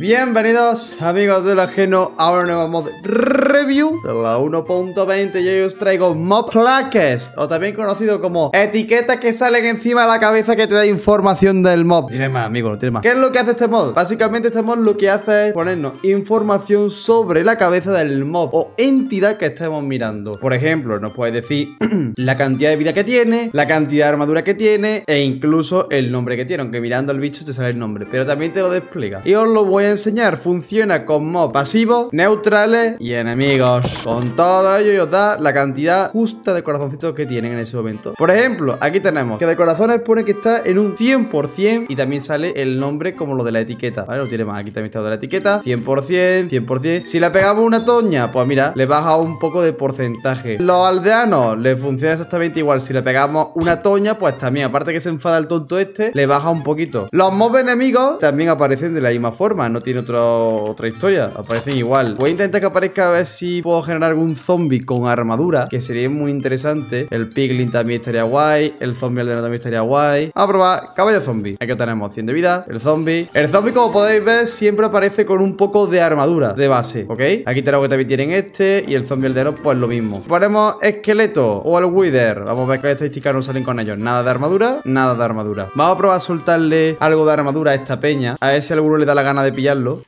Bienvenidos amigos del ajeno a una nueva mod review de la 1.20 y hoy os traigo mob plaques o también conocido como etiquetas que salen encima de la cabeza que te da información del mob Tiene más amigos, tiene más. ¿Qué es lo que hace este mod? Básicamente este mod lo que hace es ponernos información sobre la cabeza del mob o entidad que estemos mirando. Por ejemplo, nos puede decir la cantidad de vida que tiene, la cantidad de armadura que tiene e incluso el nombre que tiene Aunque mirando al bicho te sale el nombre, pero también te lo despliega. Y os lo voy a enseñar funciona con mob pasivos, neutrales y enemigos. Con todo ello y os da la cantidad justa de corazoncitos que tienen en ese momento. Por ejemplo, aquí tenemos que de corazones pone que está en un 100% y también sale el nombre como lo de la etiqueta. ¿Vale? Lo tiene más. Aquí también está de la etiqueta. 100%, 100%. Si le pegamos una toña, pues mira, le baja un poco de porcentaje. Los aldeanos le funciona exactamente igual. Si le pegamos una toña, pues también, aparte que se enfada el tonto este, le baja un poquito. Los mob enemigos también aparecen de la misma forma. No tiene otro, otra historia. Aparecen igual. Voy a intentar que aparezca a ver si puedo generar algún zombie con armadura, que sería muy interesante. El piglin también estaría guay. El zombie aldeano también estaría guay. Vamos a probar caballo zombie. Aquí tenemos 100 de vida. El zombie. El zombie, como podéis ver, siempre aparece con un poco de armadura de base, ¿ok? Aquí tenemos que también tienen este. Y el zombie aldeano, pues lo mismo. Ponemos esqueleto o el wither. Vamos a ver qué estadísticas nos salen con ellos. Nada de armadura, nada de armadura. Vamos a probar a soltarle algo de armadura a esta peña. A ver si alguno le da la gana de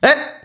¡Eh!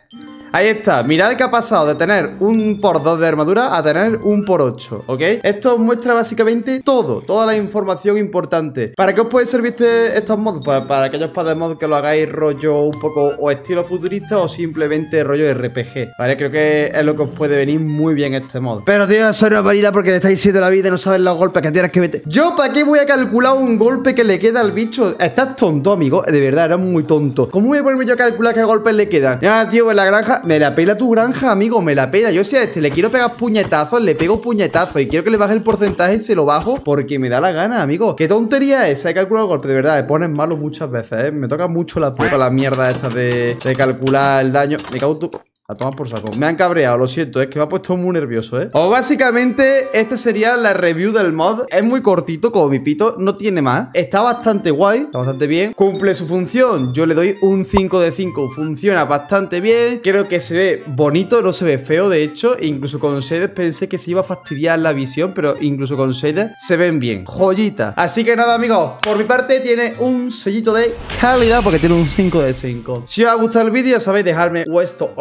Ahí está, mirad que ha pasado de tener un por 2 de armadura a tener un por 8, ¿ok? Esto os muestra básicamente todo, toda la información importante ¿Para qué os puede servir este, estos mods? Pues para aquellos mods que lo hagáis rollo un poco o estilo futurista o simplemente rollo RPG ¿Vale? Creo que es lo que os puede venir muy bien este mod Pero tío, eso no es porque le estáis diciendo la vida y no sabes los golpes que tienes que meter ¿Yo para qué voy a calcular un golpe que le queda al bicho? Estás tonto, amigo, de verdad, eres muy tonto ¿Cómo voy a ponerme yo a calcular qué golpes le quedan? Ya, tío, en la granja me la pela tu granja, amigo, me la pela Yo si a este le quiero pegar puñetazos, le pego puñetazos Y quiero que le baje el porcentaje, se lo bajo Porque me da la gana, amigo ¿Qué tontería es? Hay que calcular el golpe, de verdad Me pones malo muchas veces, ¿eh? Me toca mucho la puta la mierda esta de, de calcular el daño Me cago en tu... A tomar por saco. Me han cabreado, lo siento, es que me ha puesto muy nervioso, ¿eh? O básicamente, esta sería la review del mod. Es muy cortito, como mi pito, no tiene más. Está bastante guay, está bastante bien. Cumple su función. Yo le doy un 5 de 5. Funciona bastante bien. Creo que se ve bonito, no se ve feo, de hecho. Incluso con shaders pensé que se iba a fastidiar la visión, pero incluso con shaders se ven bien. Joyita. Así que nada, amigos, por mi parte tiene un sellito de calidad porque tiene un 5 de 5. Si os ha gustado el vídeo, sabéis dejarme vuestro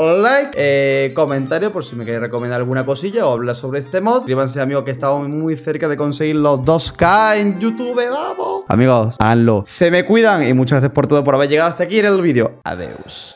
eh, comentario por si me queréis recomendar alguna cosilla o hablar sobre este mod. Suscríbanse, amigos, que estamos muy cerca de conseguir los 2K en YouTube. ¡Vamos! Amigos, hazlo. Se me cuidan y muchas gracias por todo, por haber llegado hasta aquí en el vídeo. Adiós.